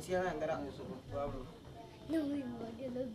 coincidencia era... No me voy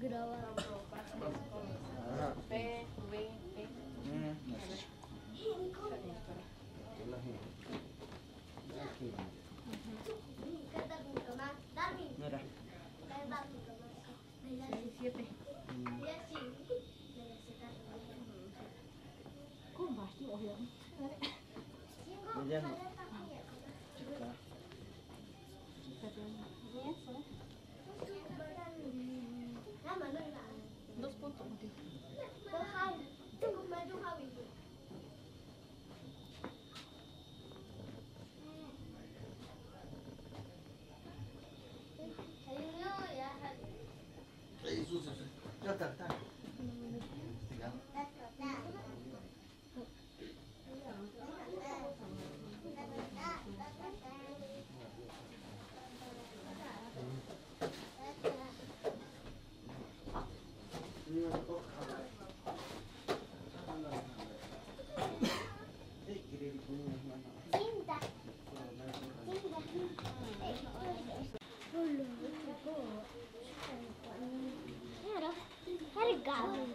嗯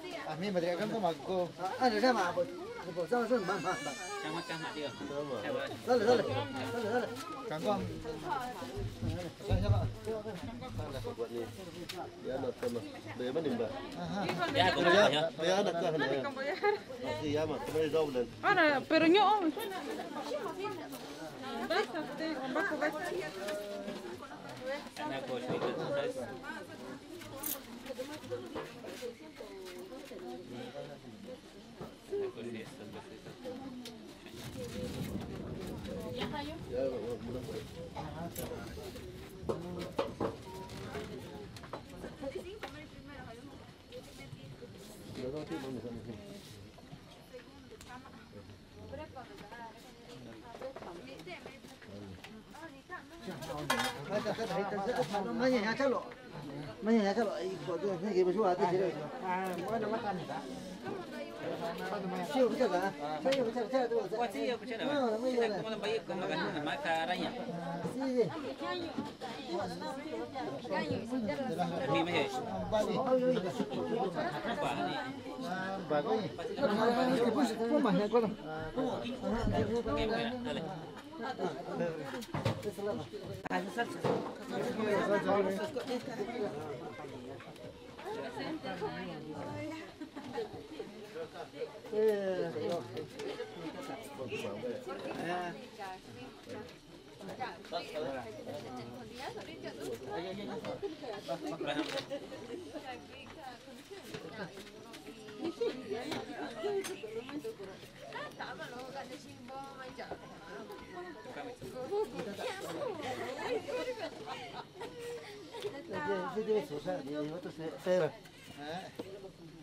à mi mà để con có mà cô à để ra mà bộ bộ sao sao mà mà trang mắt trang mặt đi rồi rồi rồi rồi rồi rồi cắn con Ya nak kena. Dia mana ni? Ya, kau boleh. Ya nak kena. Nanti ya mak, kena jauh dan. Ana, pero nyo. Basta, basta, basta. Ana kau sini tu. 没人家吃了，没人家吃了，一锅粥，那给不出啊，这谁来？哎，我那么大呢。Kuatia kuchana kila kama bayi kama kana maka ranya. Mimi hesh. Thank you. País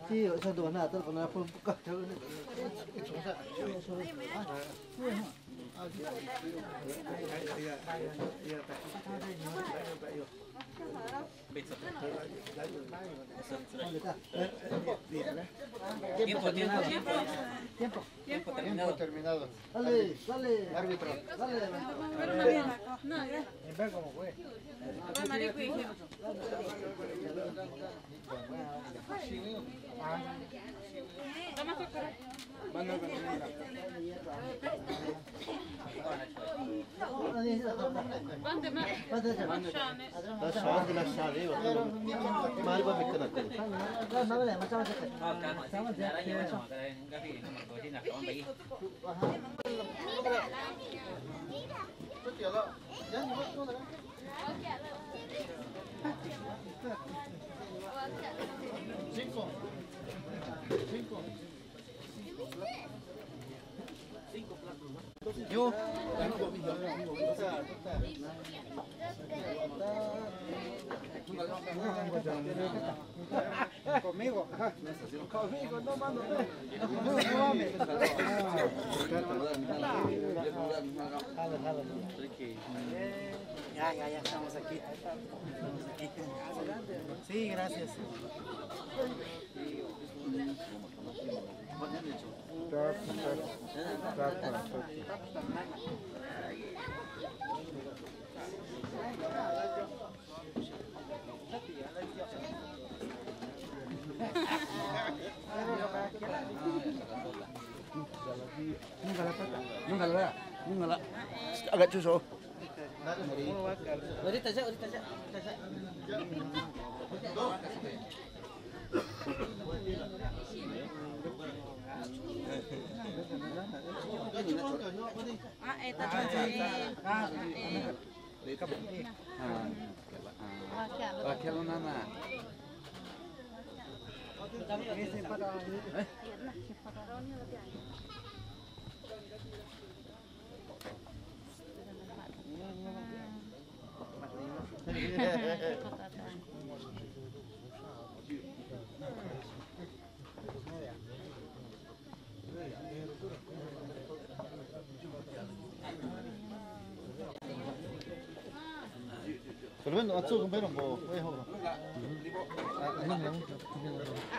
Sì, sono donato, non la può bucare. Tiempo, tiempo, tiempo. Tiempo. Tiempo terminado. terminado. Dale, dale. Árbitro. Dale. Y ve cómo fue. lasciate, Cinco. Cinco. Yo. Conmigo. Conmigo, no mando. No, no mames. Ya, ya, ya, estamos aquí. Estamos aquí. Sí, gracias. agak susah. Ulit aja, Wakil nama. Ini ah Eh? Hehehe. 그러면 왔죠 그러면 뭐 왜 하고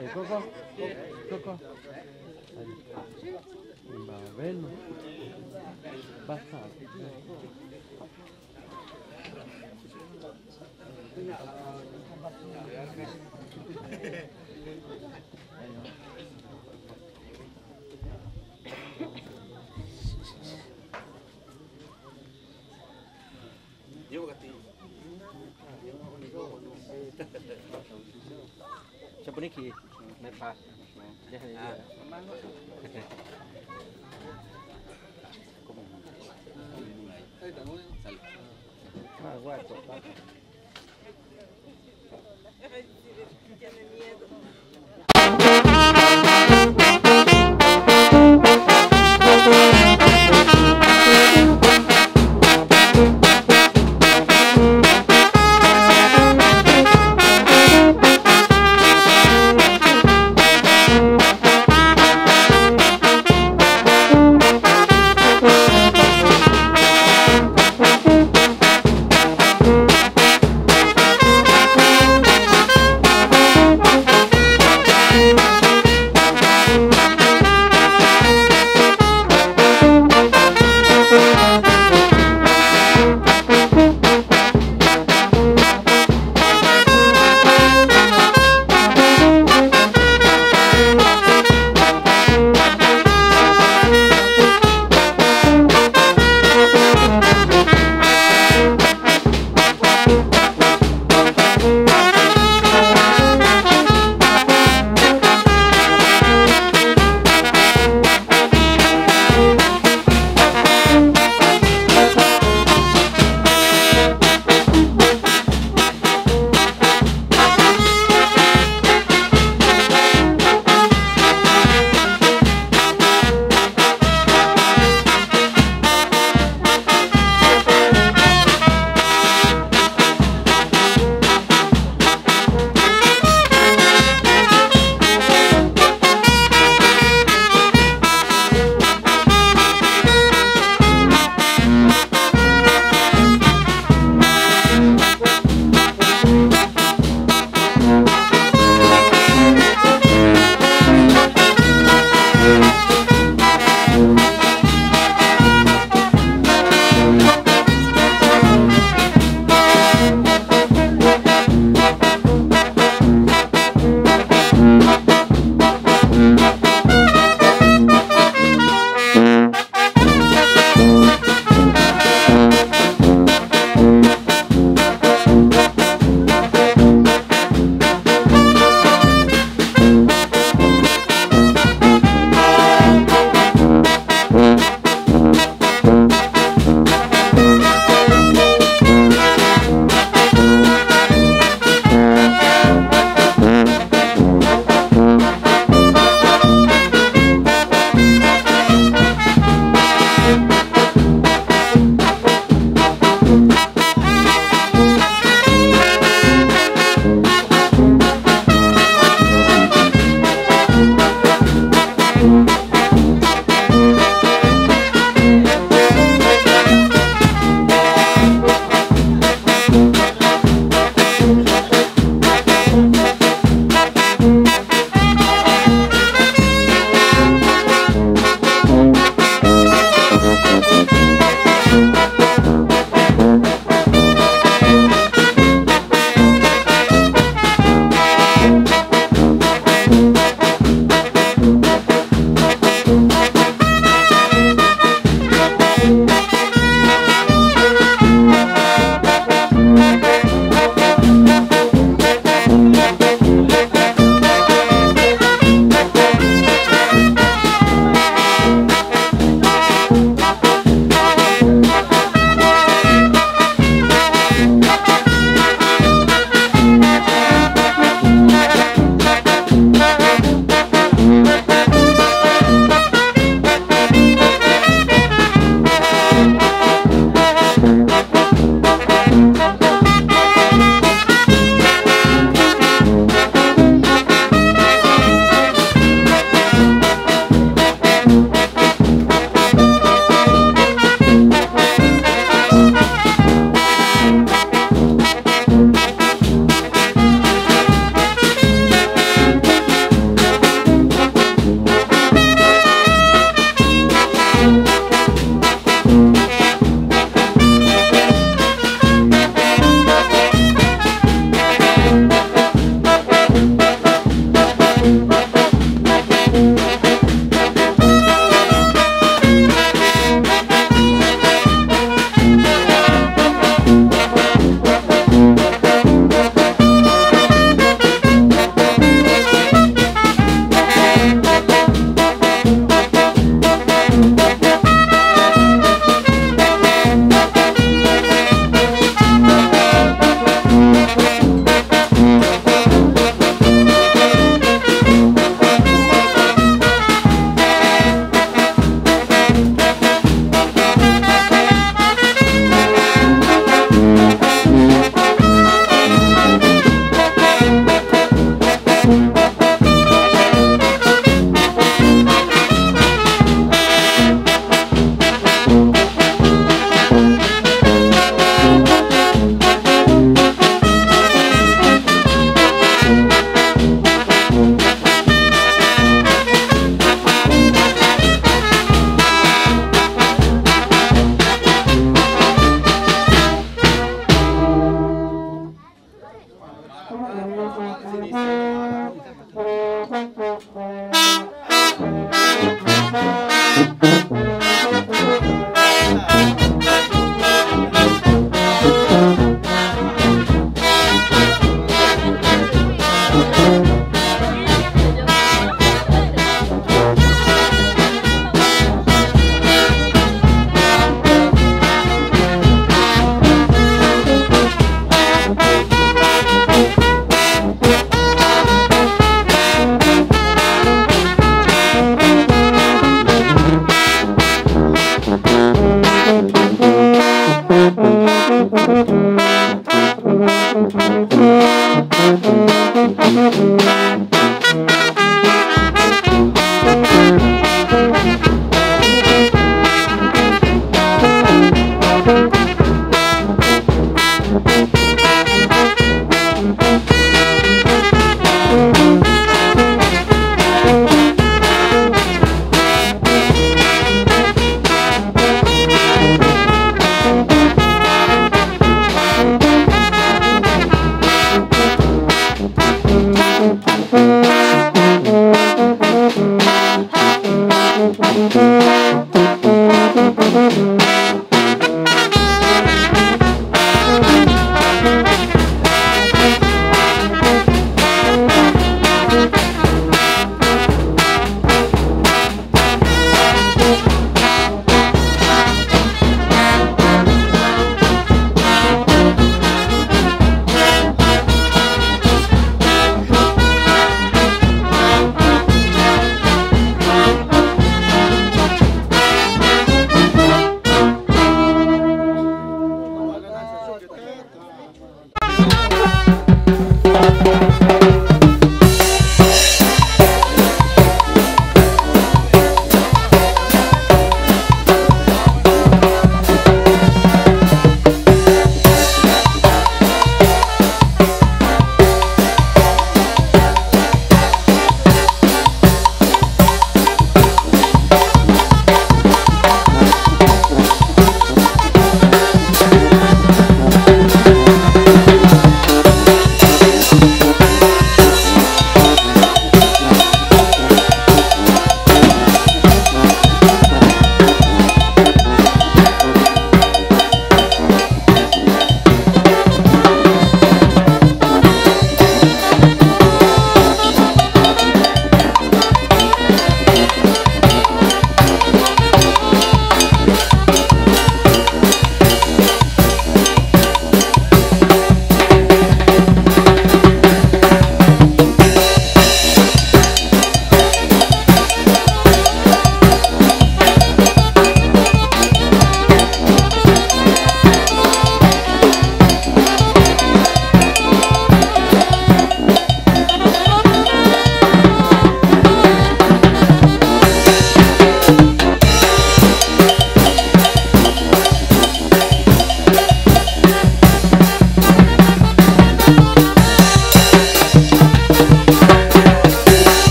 Eh, Coco, Coco. Va bello. Basta. siapa kuniki mepa Ah, guarda, guarda.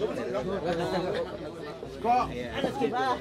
Không bỏ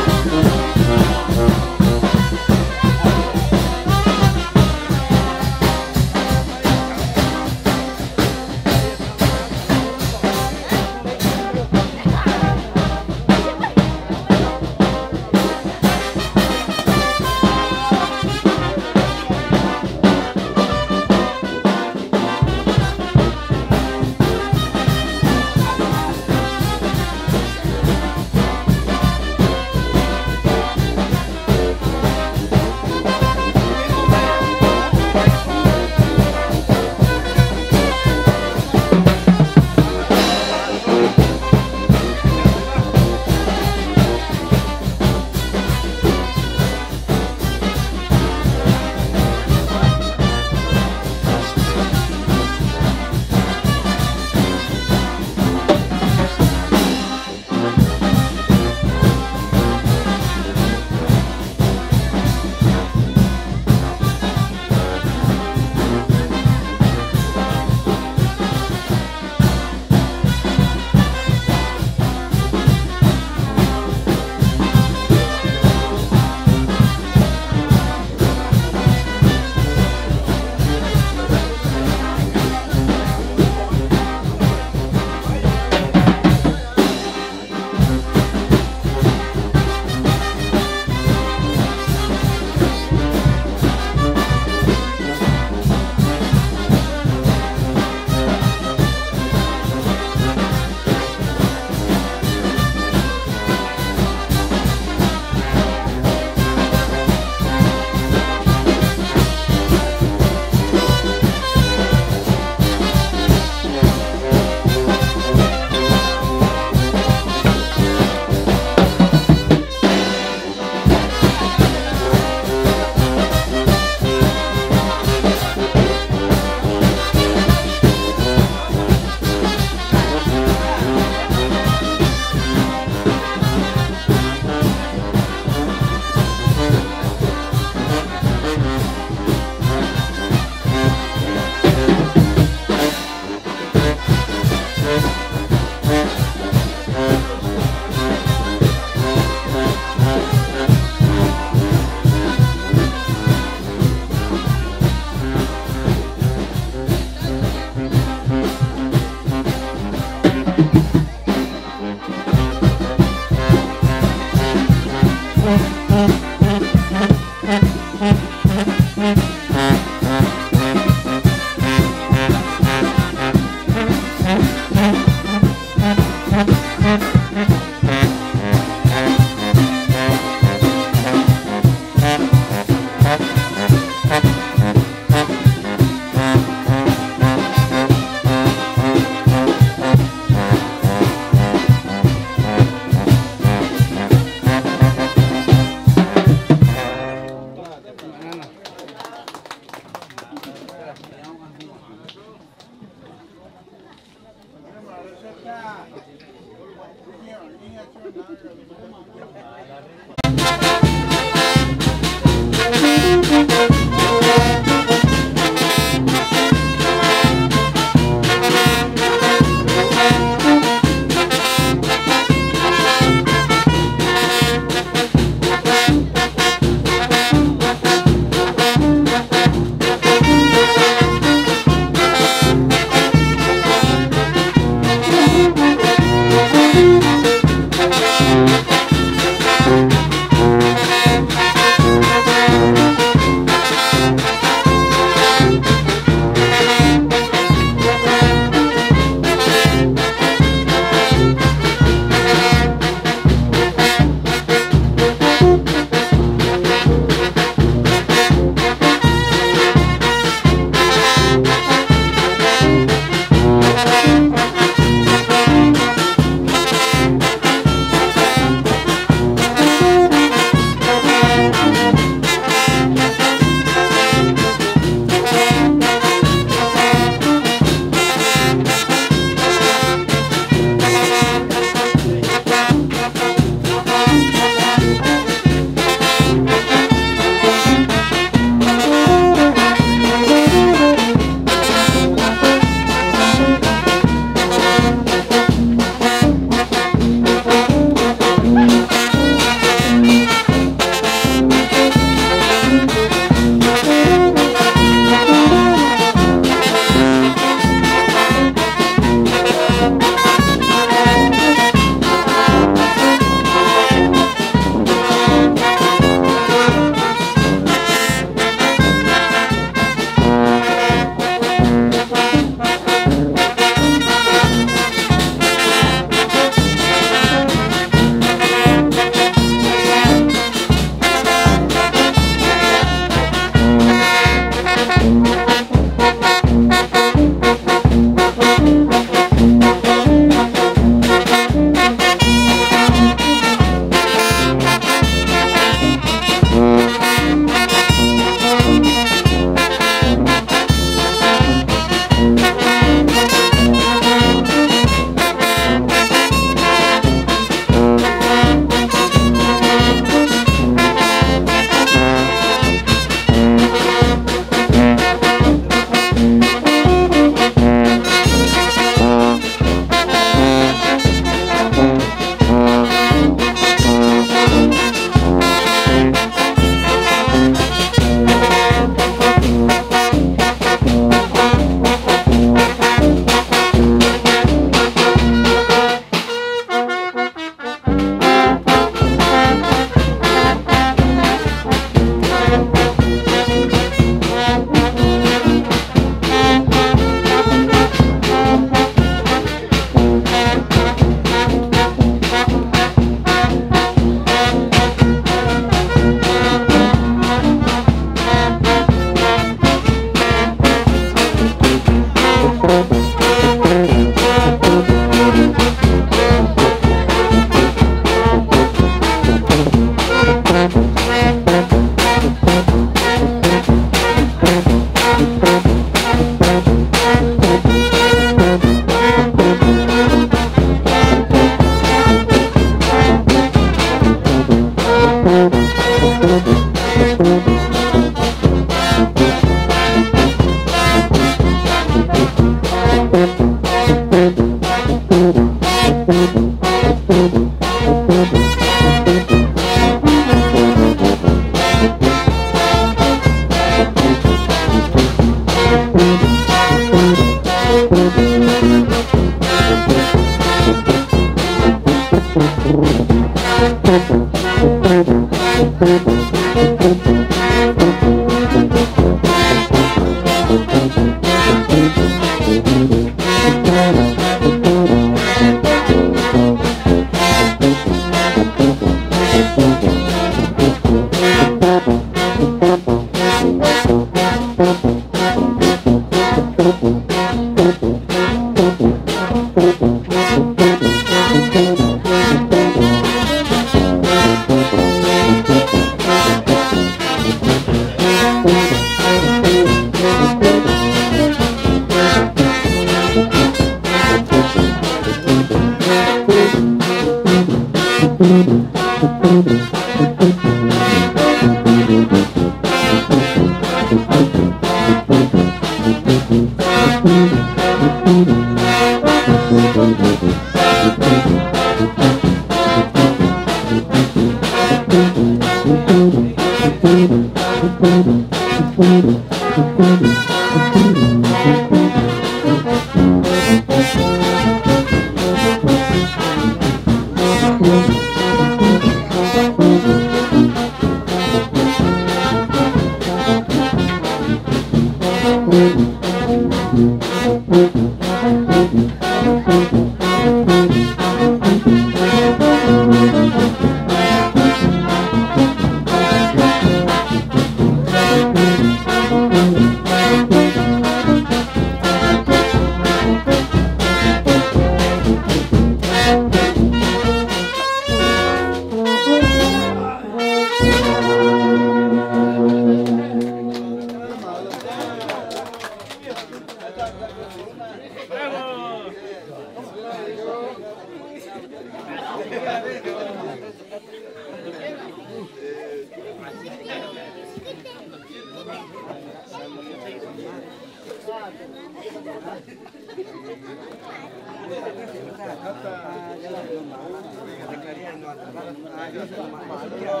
是啊，是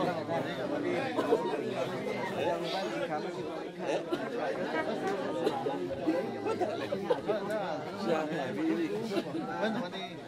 啊，是啊，是啊，是啊，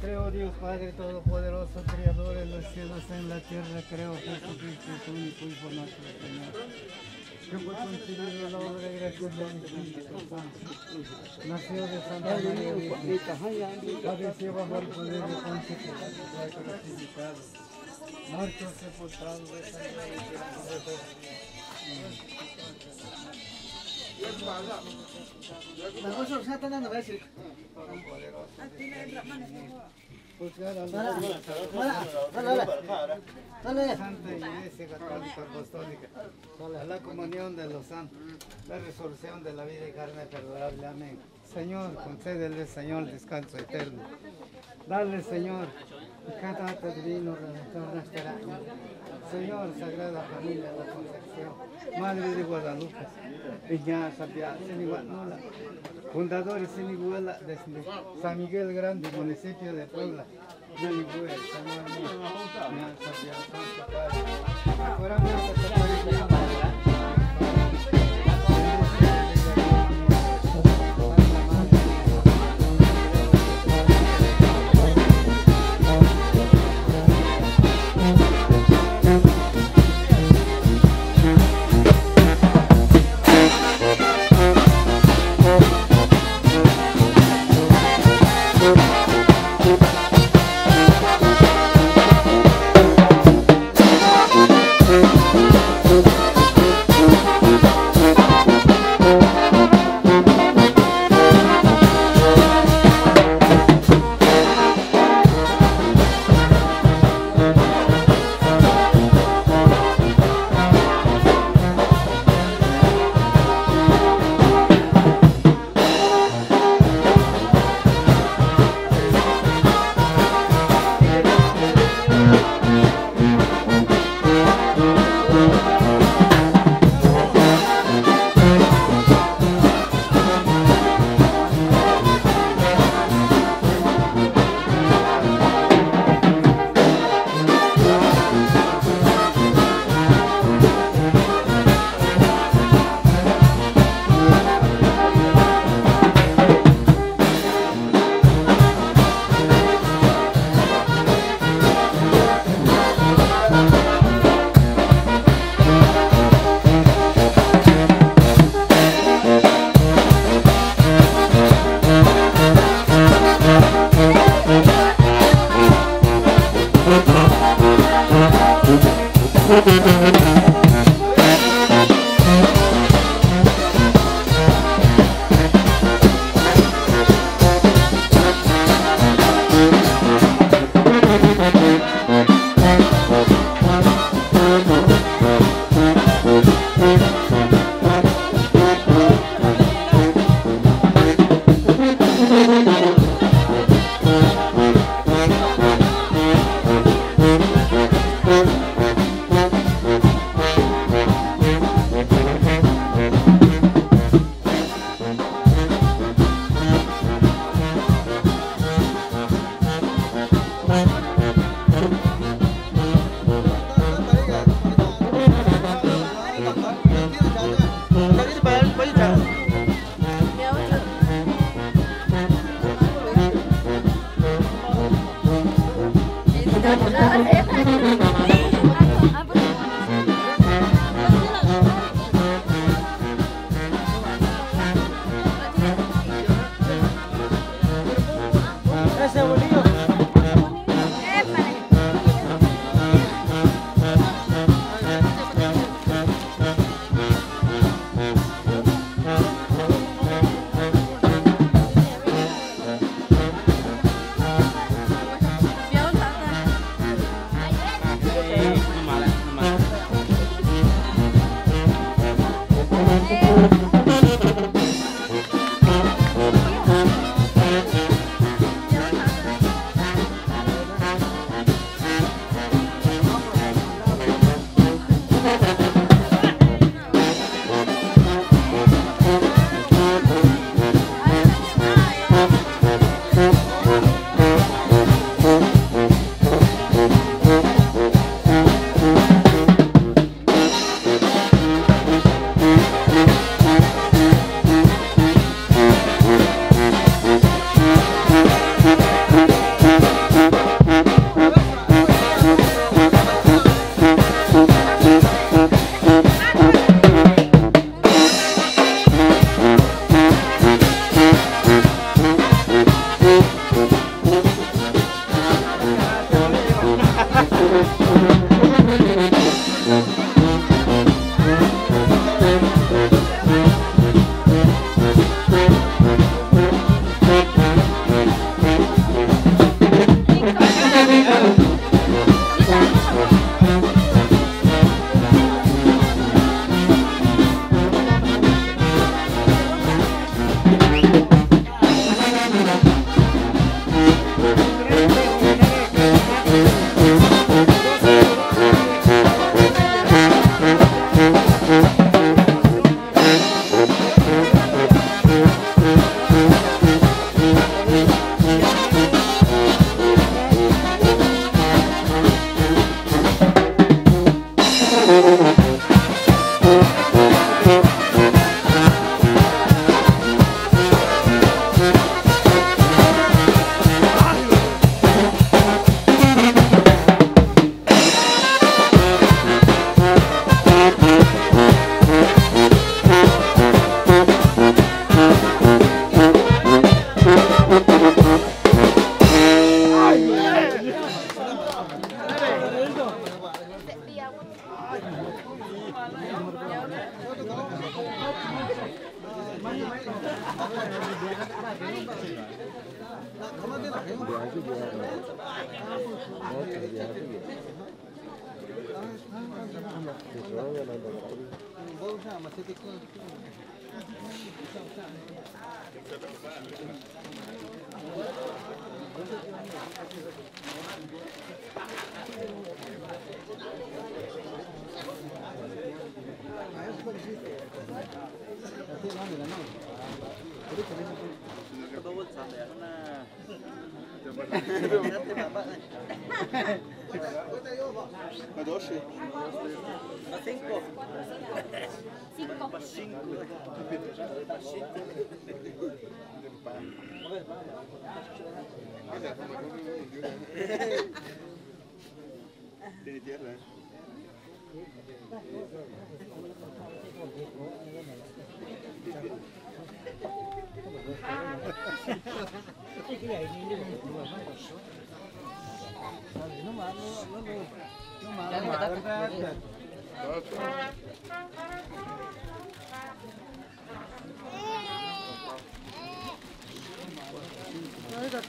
Creo Dios Padre Todopoderoso, Creador de los cielos en la tierra, creo Jesucristo, tu único Hijo nuestro Señor. Que fue concebido la obra de gracia del Espíritu Santo. Nació de Santa María Virgen. Padeció bajo el poder de Poncio Pilato, fue crucificado. Muerto, sepultado, descendido Santa Iglesia Apostólica, a la comunión de los santos, la resurrección de la vida y carne perdurable. Amén. Señor, concédele, Señor, descanso eterno. Dale, Señor, cada divino, redentor nuestra. Señor, Sagrada Familia de la Concepción, Madre de Guadalupe, Viña fundadores sin igual desde San Miguel Grande, municipio de Puebla. Igual, Señor mío, Viña Sabia, Santo Padre.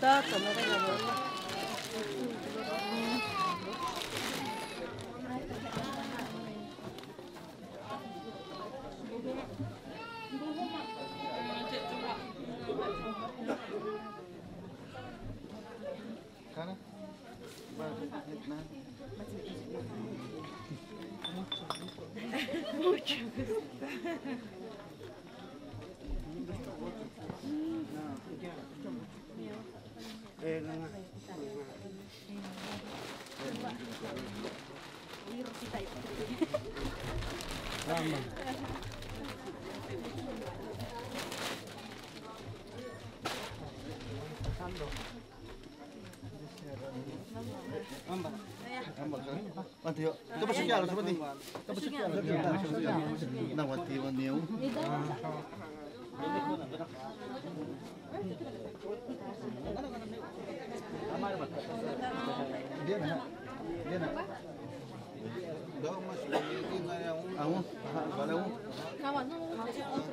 Daha kamera Aman. Ambak. Ambak. Mati yuk. Itu masuknya harus mati. Itu. Nah, mati mati. Dia. Ngồi 我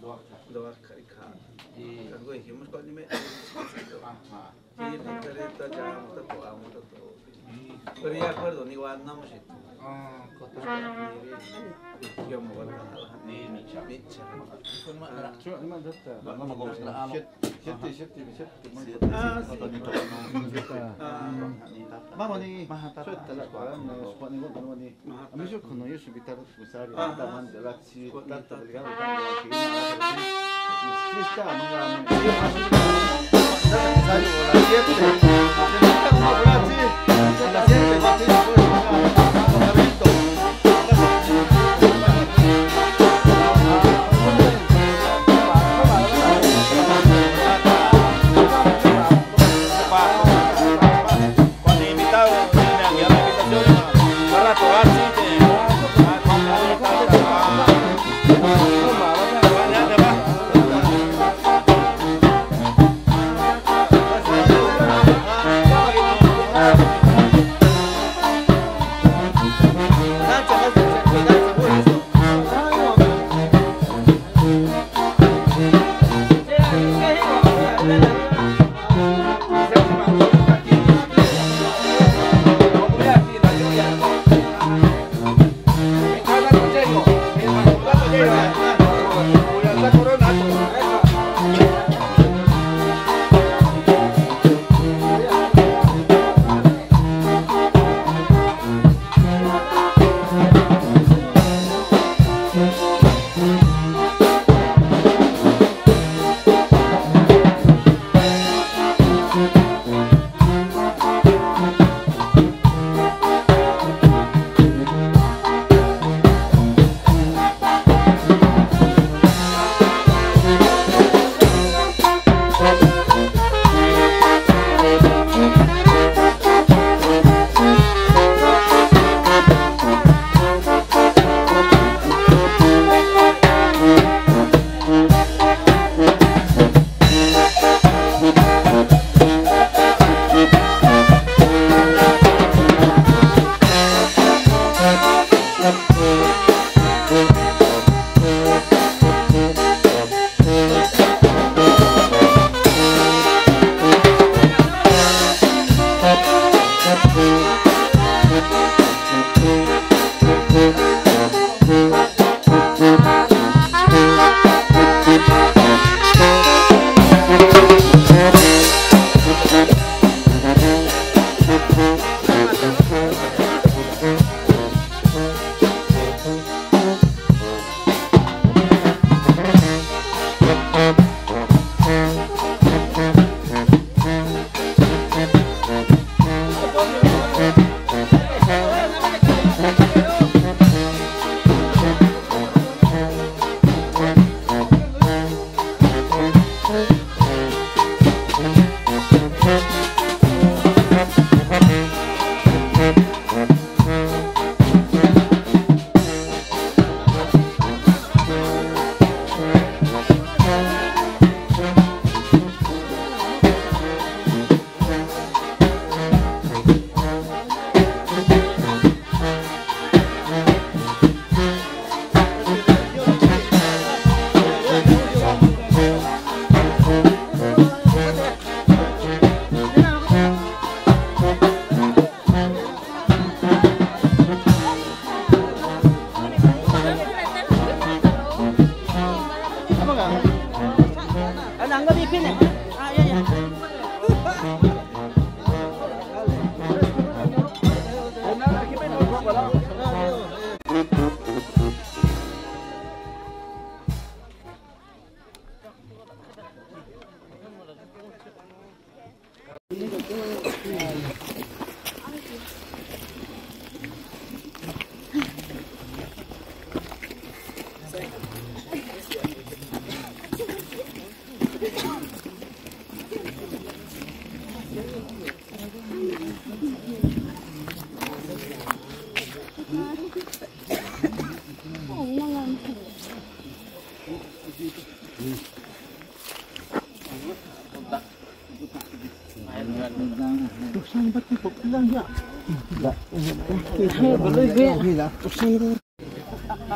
Dwarkar Khan. Kango humus kali me Ini pagkare ta jamuta to amuta to. Pero ya acuerdo ni wan namusit. Ah. يوم شو ما درت ما ما قومش شتي شتي شتي ما ماني شتي لا شباني قلت ماني مش كنا يش بيتعرف وساري انت ما عندك شيء انت بالجامعة مش كده ما ما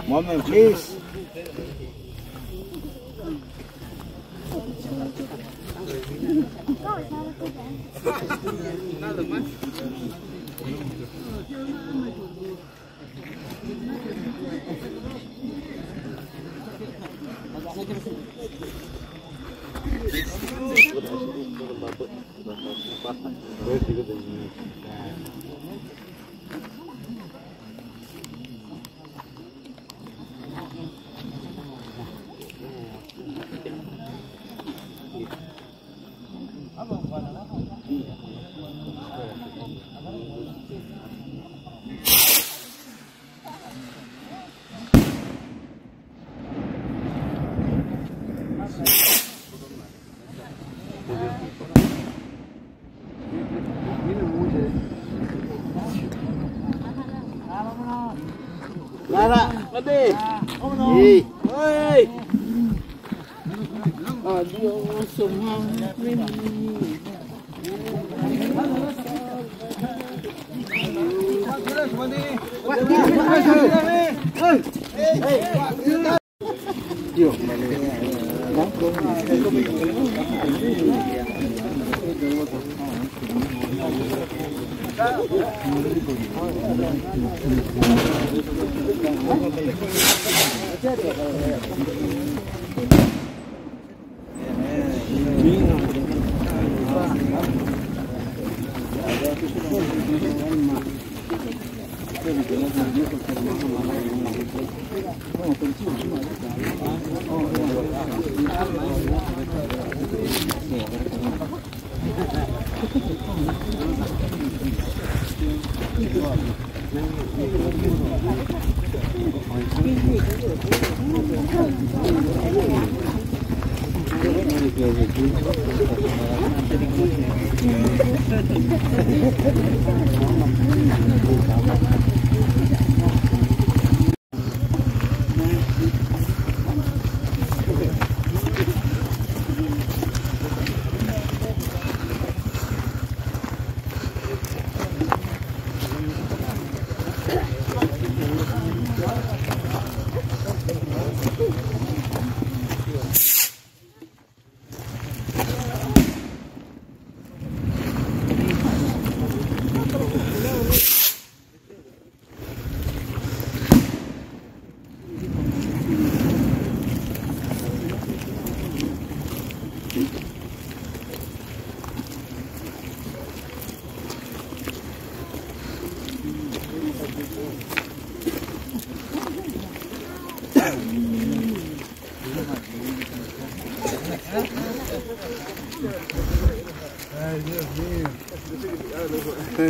Moment, please.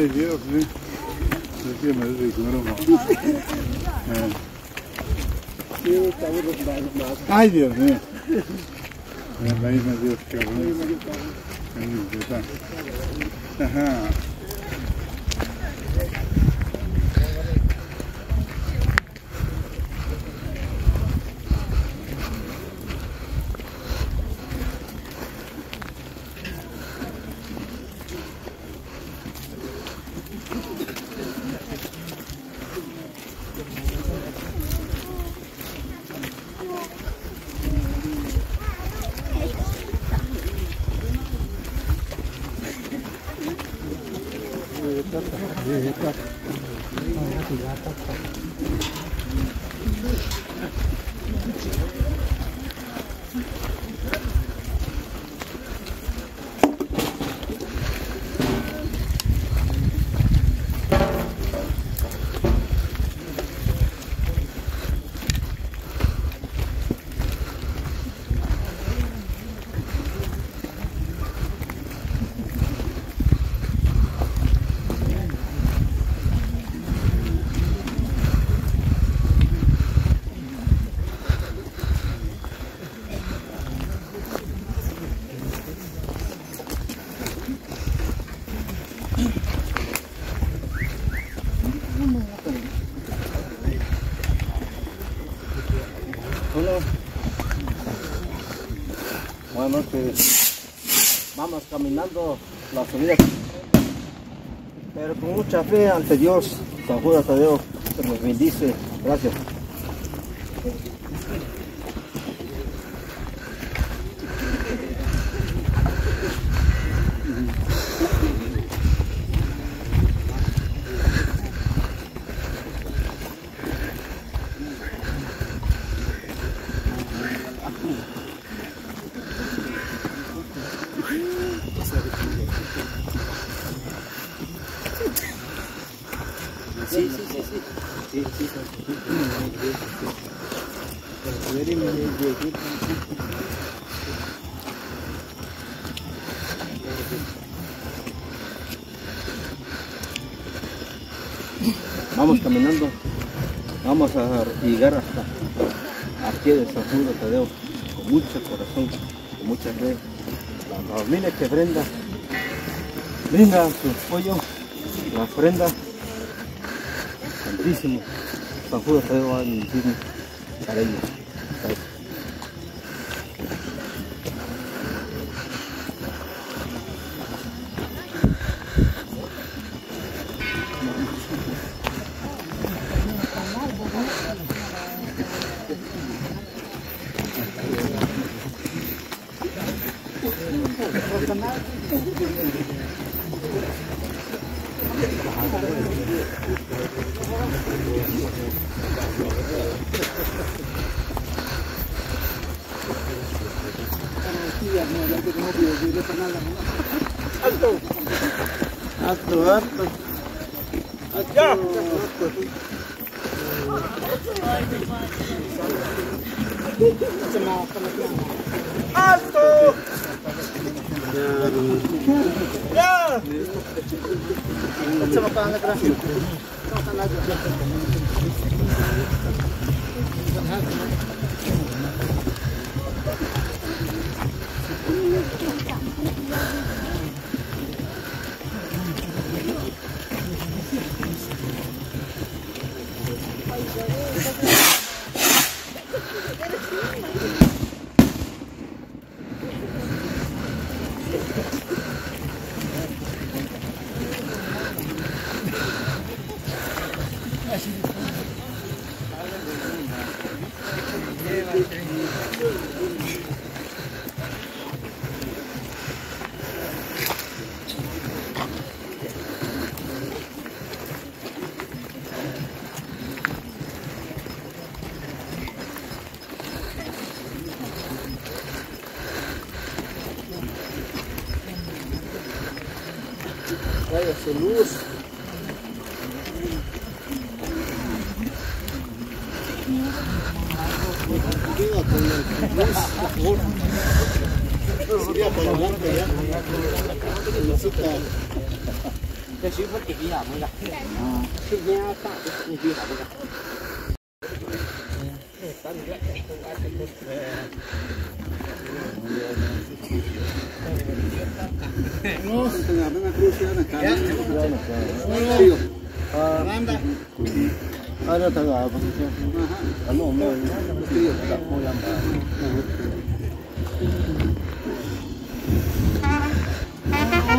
Né? É é. ai Deus, né? Aqui, mas eu digo, normal. Ai, Deus, né? Mas aí, mas Deus, que eu vou. Deus. Aham. Caminando la subida. Pero con mucha fe ante Dios, San Judas Tadeo se nos bendice. Gracias. Vamos caminando, vamos a llegar hasta aquí de San Judas Tadeo con mucho corazón, con mucha fe. La familia que brinda, brinda su pollo, la ofrenda, santísimo. San Judas Tadeo va a bendecir para ellos. 对。啊，对。啊，那他搞什么车？啊哈，他弄那个旅游，搞保养吧。哎呦！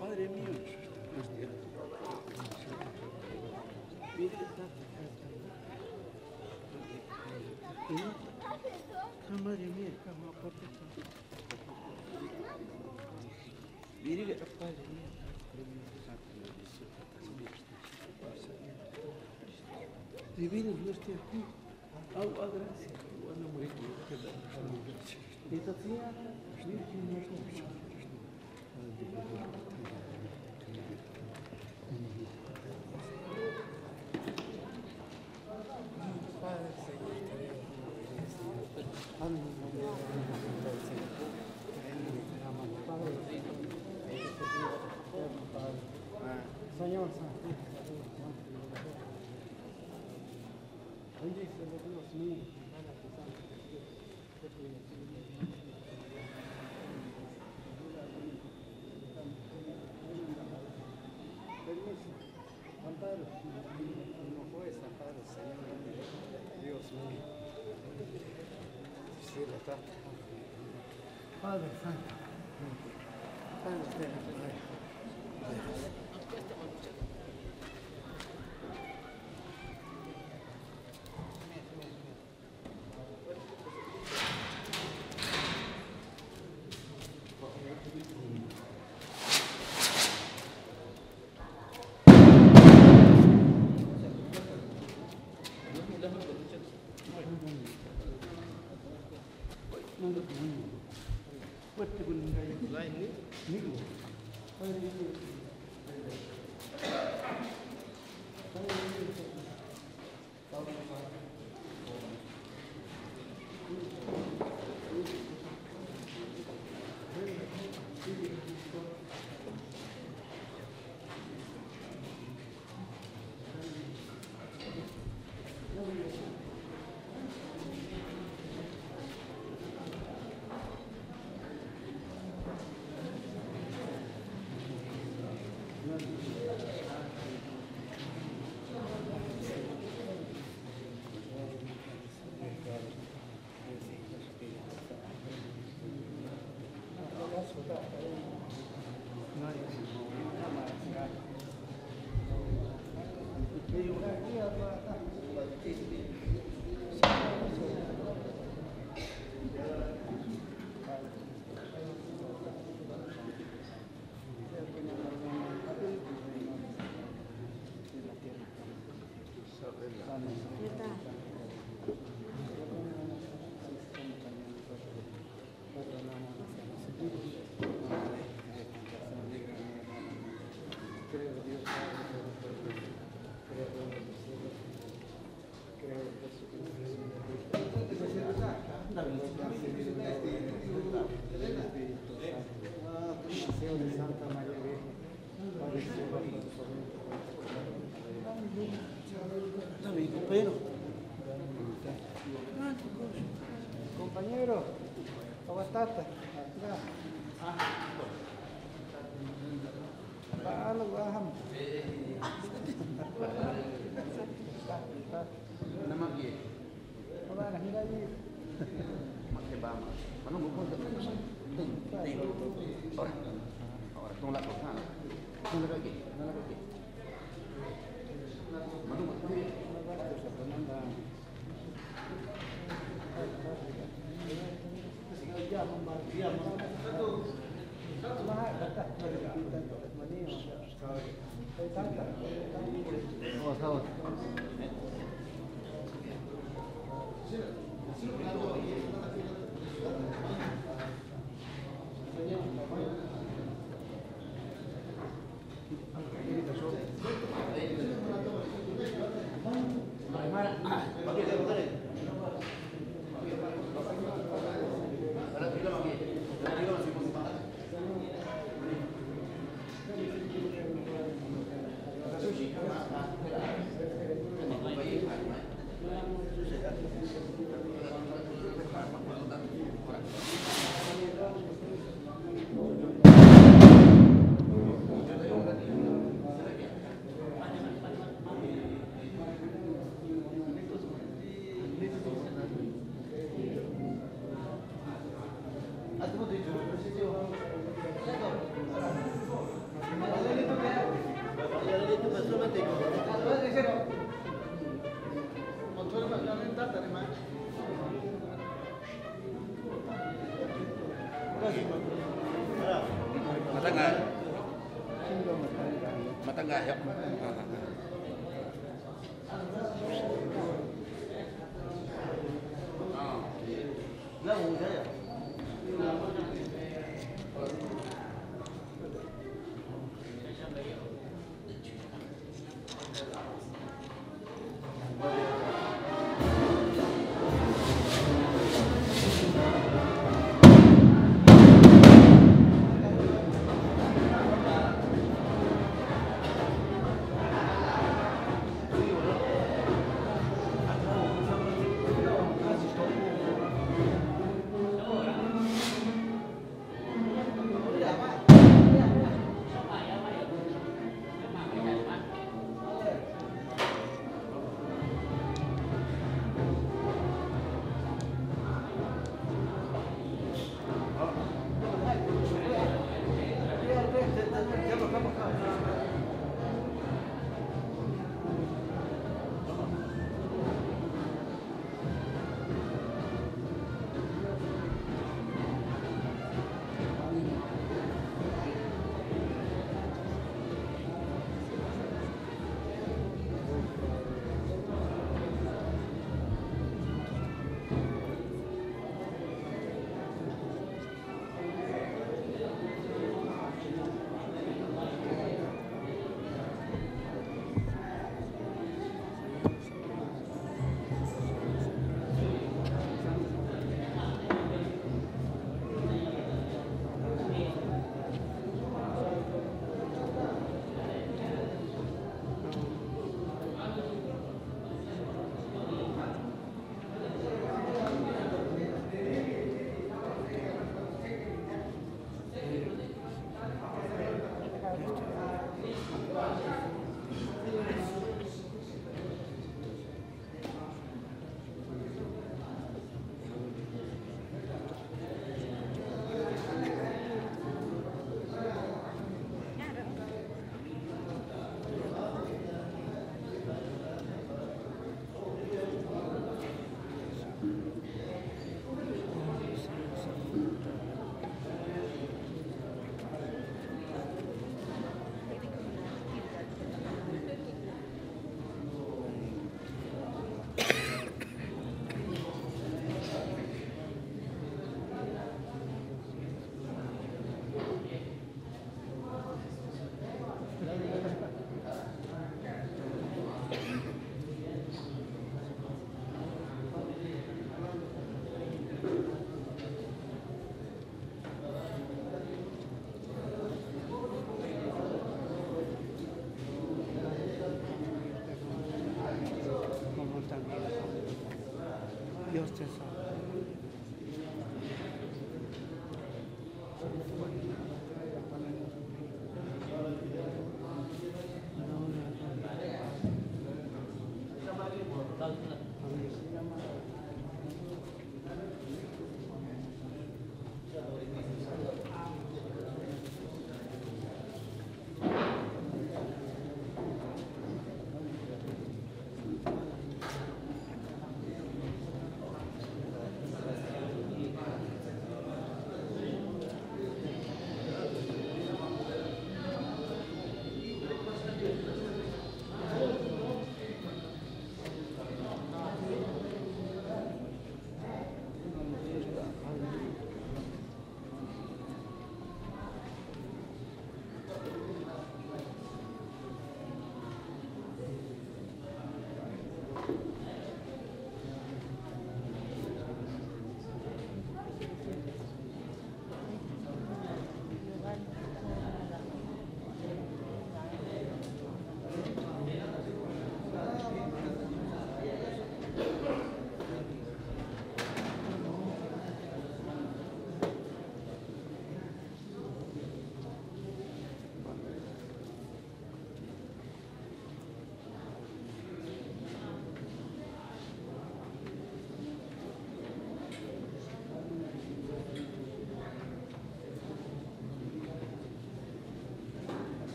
Padre mío, Madre mía, cama, aparte. Mire Padre mío. Divino Dios te aquí. Agua gracias. И это цена, что можно Padre Santo. Paano lagi, tolak lagi. Mana mau Gracias.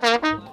Thank.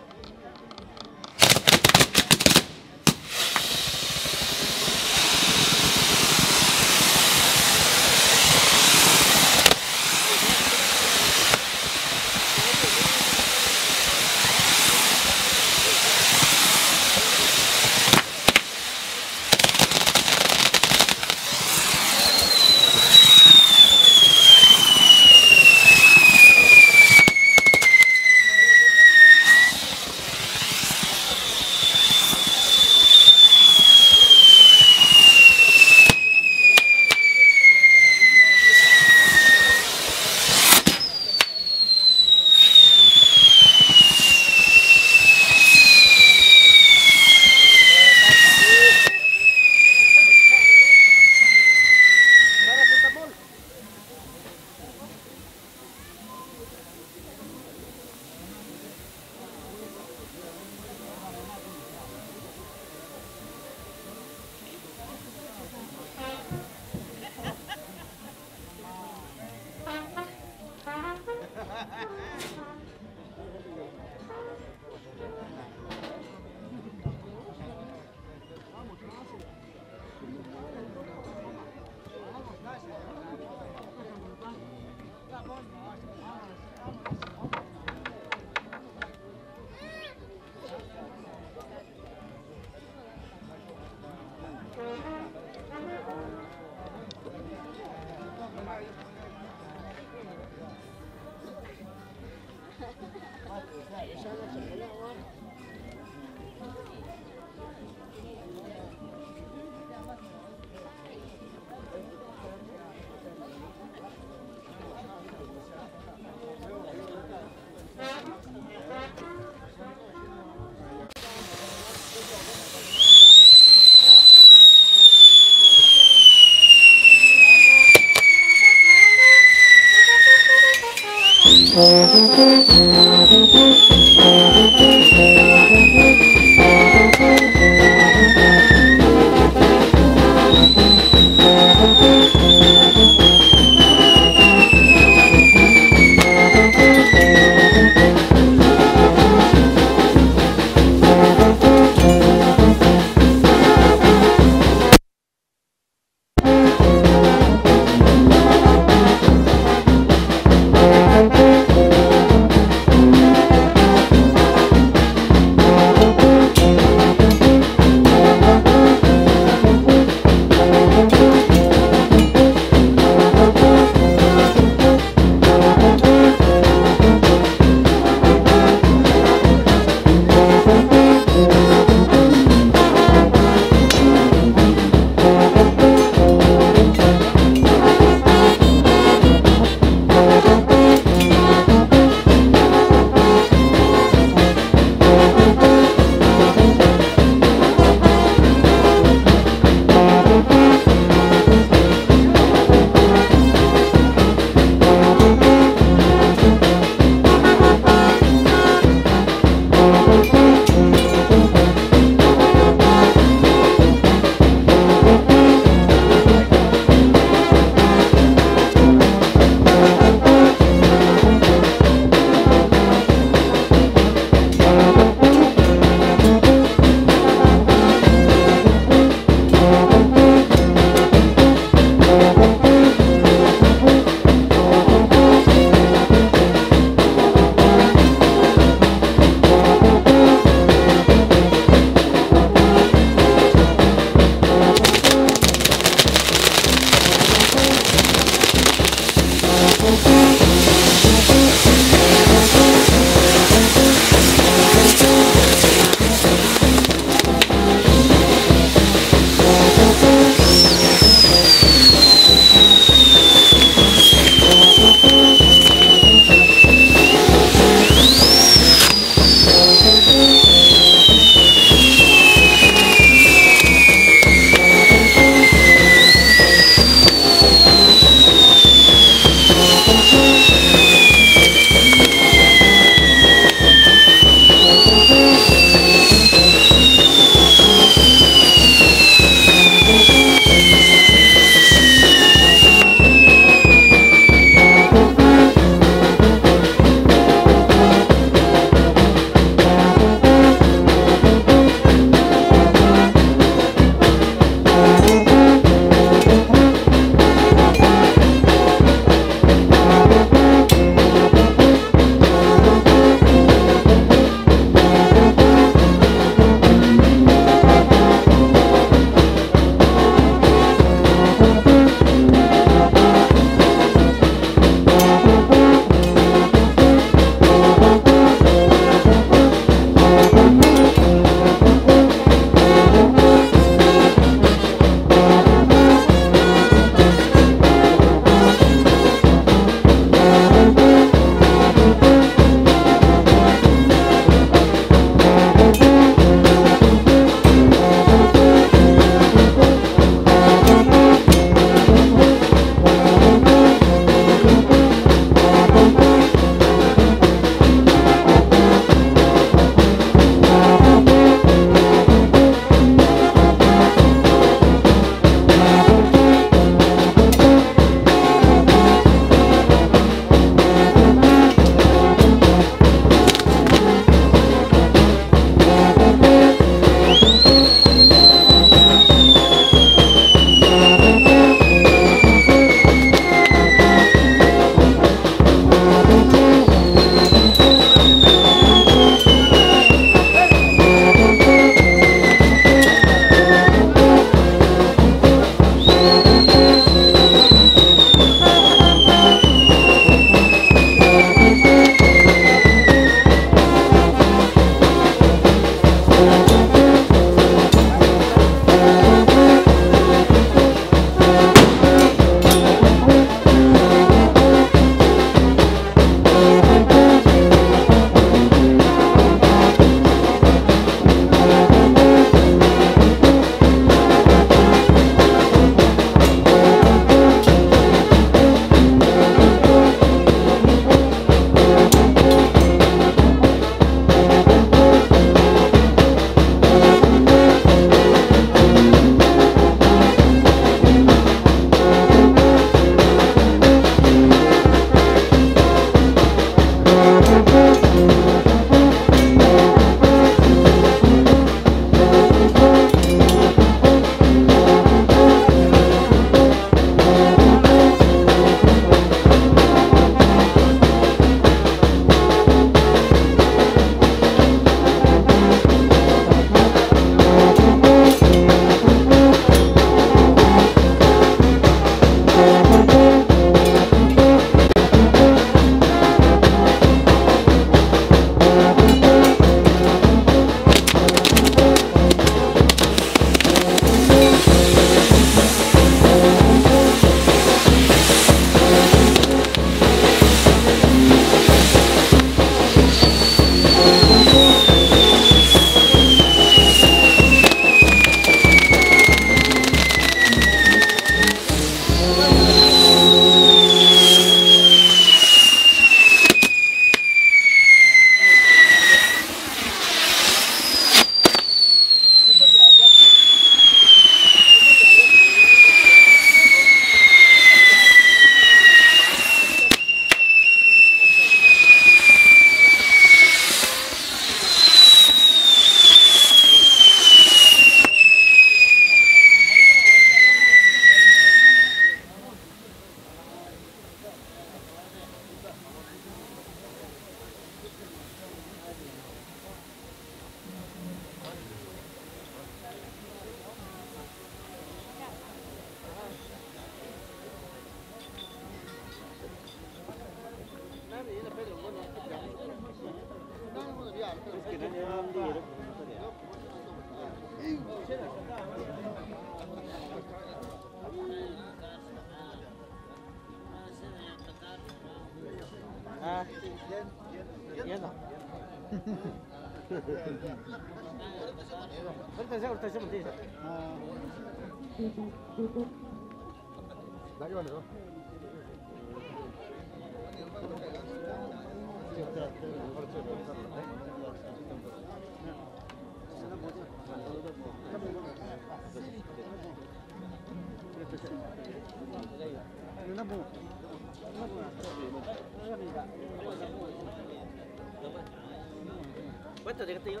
¿Cuánto yo?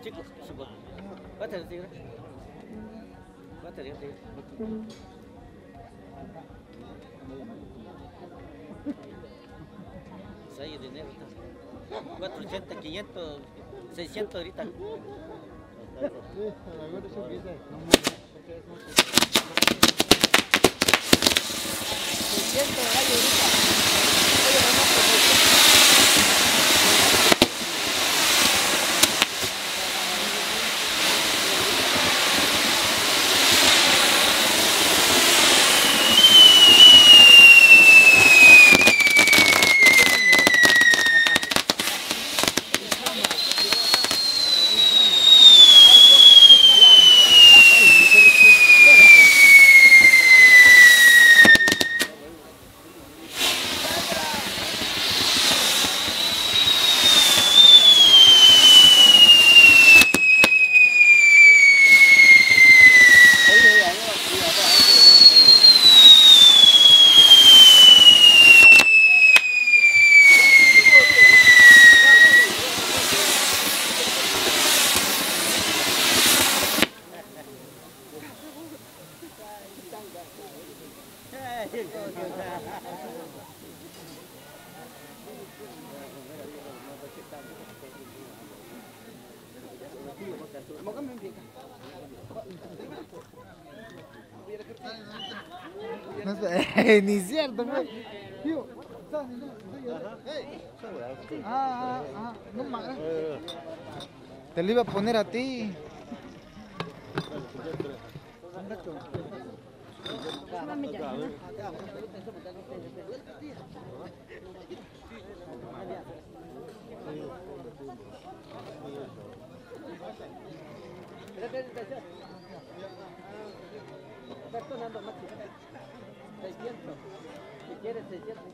Chicos, supongo. ¿Cuánto llegaste yo? ¿Cuánto llegaste yo? Seis de enero. 480, 500, 600 ahorita. No es, ni cierto, güey. Ah, ah, ah, no. Te lo iba a poner a ti. Está sonando Maxi. 600. Si quieres 600.